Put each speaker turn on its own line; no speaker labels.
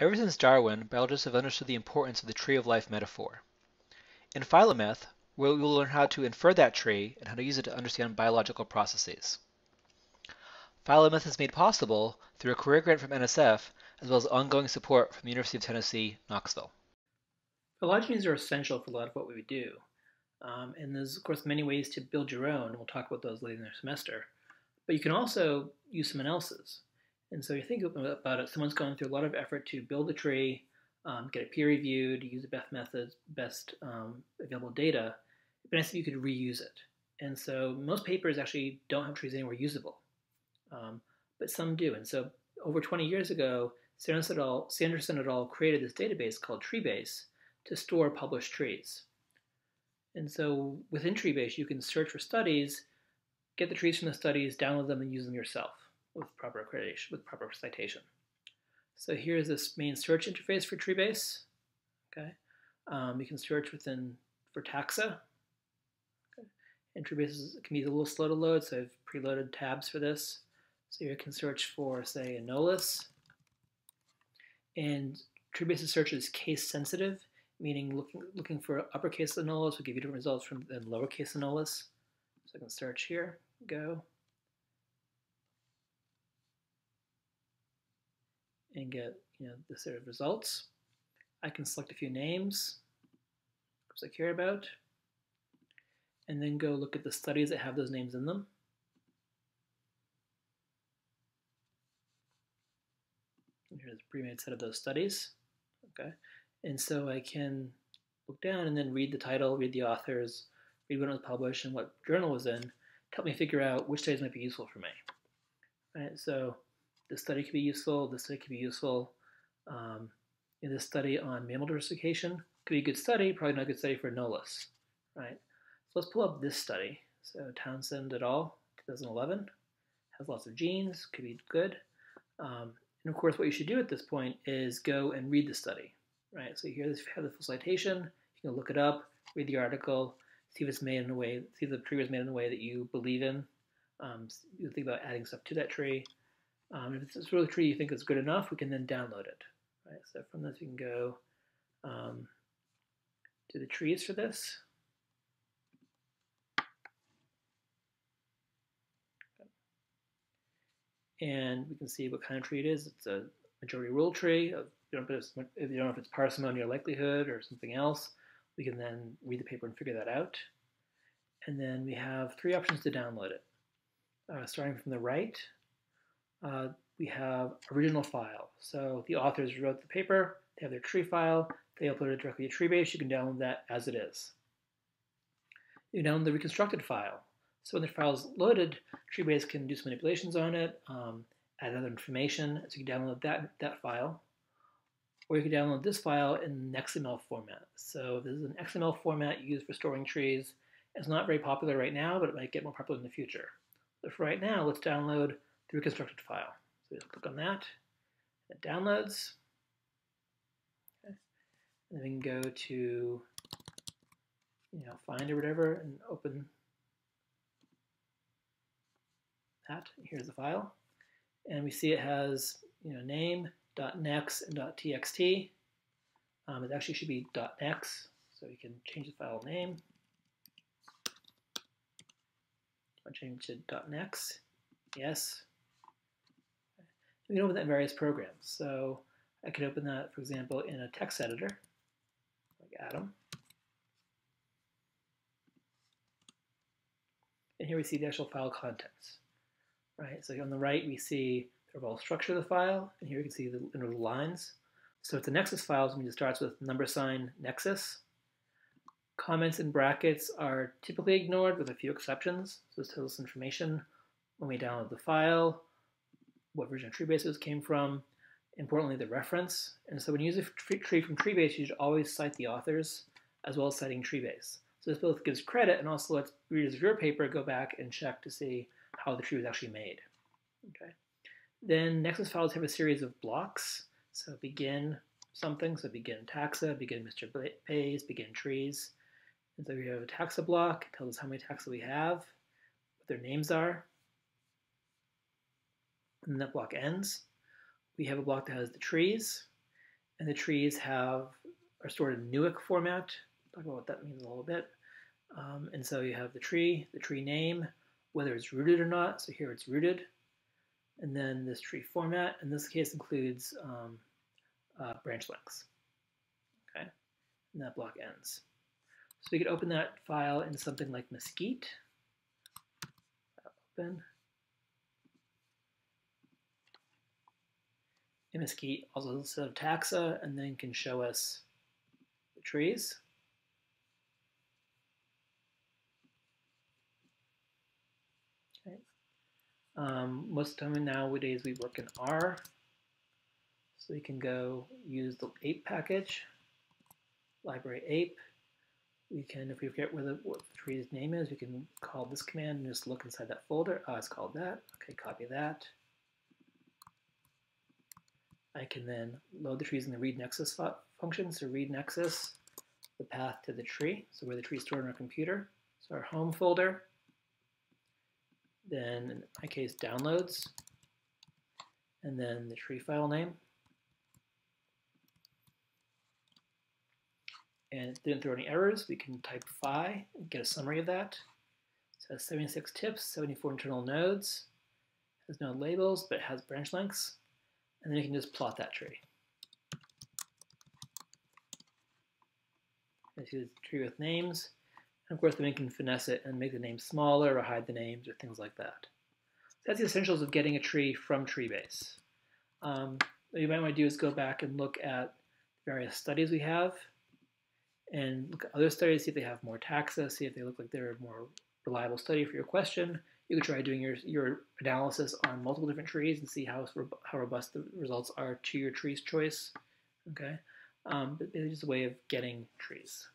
Ever since Darwin, biologists have understood the importance of the tree of life metaphor. In PhyloMeth, we will learn how to infer that tree and how to use it to understand biological processes. PhyloMeth is made possible through a career grant from NSF as well as ongoing support from the University of Tennessee, Knoxville.
Phylogenies are essential for a lot of what we do. Um, and there's, of course, many ways to build your own. We'll talk about those later in the semester. But you can also use someone else's. And so you think about it, someone's gone through a lot of effort to build a tree, um, get it peer reviewed, use the best methods, best um, available data. It'd be nice if you could reuse it. And so most papers actually don't have trees anywhere usable, um, but some do. And so over 20 years ago, Sanderson et, al., Sanderson et al. created this database called Treebase to store published trees. And so within Treebase, you can search for studies, get the trees from the studies, download them, and use them yourself with proper accreditation, with proper citation. So here's this main search interface for Treebase. Okay, um, you can search within for taxa. Okay. And Treebase is, can be a little slow to load, so I've preloaded tabs for this. So you can search for, say, Anolis. And Treebase's search is case sensitive, meaning looking looking for uppercase Anolis will give you different results from than lowercase Anolis. So I can search here, go. And get you know the set of results. I can select a few names, groups I care about, and then go look at the studies that have those names in them. Here's a pre-made set of those studies. Okay, and so I can look down and then read the title, read the authors, read when it was published and what journal was in, to help me figure out which studies might be useful for me. Right, so this study could be useful. This study could be useful. Um, in this study on mammal diversification, could be a good study, probably not a good study for Anolis, right? So let's pull up this study. So Townsend et al., 2011, has lots of genes, could be good. Um, and of course, what you should do at this point is go and read the study, right? So here you have the full citation. You can look it up, read the article, see if it's made in a way, see if the tree was made in a way that you believe in. Um, you think about adding stuff to that tree. Um, if it's a really tree you think is good enough, we can then download it. Right? So from this, we can go um, to the trees for this. And we can see what kind of tree it is. It's a majority rule tree. If you don't know if, you don't know if it's parsimony or likelihood or something else, we can then read the paper and figure that out. And then we have three options to download it. Uh, starting from the right, uh, we have original file. So the authors wrote the paper, they have their tree file, they upload it directly to Treebase, you can download that as it is. You download the reconstructed file. So when the file is loaded, Treebase can do some manipulations on it, um, add other information, so you can download that, that file. Or you can download this file in XML format. So this is an XML format used for storing trees. It's not very popular right now, but it might get more popular in the future. So for right now, let's download the reconstructed file. So we click on that, it downloads. Okay. And then we can go to, you know, find or whatever and open that. Here's the file. And we see it has, you know, name, .nex, and .txt. Um, it actually should be .nex, so we can change the file name. I'll change to .nex. Yes. We can open that in various programs. So I could open that, for example, in a text editor, like Atom. And here we see the actual file contents, right? So on the right, we see the overall structure of the file, and here you can see the interval lines. So it's a nexus file, so it starts with number sign nexus. Comments in brackets are typically ignored with a few exceptions. So this tells us information when we download the file, what version of Treebase it came from, importantly the reference. And so when you use a tree from Treebase, you should always cite the authors as well as citing Treebase. So this both gives credit and also lets readers of your paper go back and check to see how the tree was actually made. Okay. Then Nexus files have a series of blocks. So begin something, so begin taxa, begin Mr. Bayes, begin trees. And so we have a taxa block, it tells us how many taxa we have, what their names are and that block ends. We have a block that has the trees, and the trees have are stored in Newick format. Talk about what that means a little bit. Um, and so you have the tree, the tree name, whether it's rooted or not. So here it's rooted. And then this tree format, in this case, includes um, uh, branch lengths. Okay, and that block ends. So we could open that file in something like Mesquite. Open. Mesquite also set of taxa and then can show us the trees. Okay. Um, most of the time nowadays we work in R. So we can go use the ape package, library ape. We can, if we forget where the, what the tree's name is, we can call this command and just look inside that folder. Oh, it's called that. Okay, copy that. I can then load the trees in the read nexus function. So read nexus, the path to the tree, so where the tree is stored in our computer. So our home folder, then in my case downloads, and then the tree file name. And it didn't throw any errors, we can type phi and get a summary of that. So it has 76 tips, 74 internal nodes, has no labels, but has branch lengths. And then you can just plot that tree. This is a tree with names. And of course, then we can finesse it and make the names smaller or hide the names or things like that. So that's the essentials of getting a tree from Treebase. Um, what you might want to do is go back and look at various studies we have and look at other studies, see if they have more taxa, see if they look like they're a more reliable study for your question. You could try doing your, your analysis on multiple different trees and see how, how robust the results are to your tree's choice. Okay, um, but it's just a way of getting trees.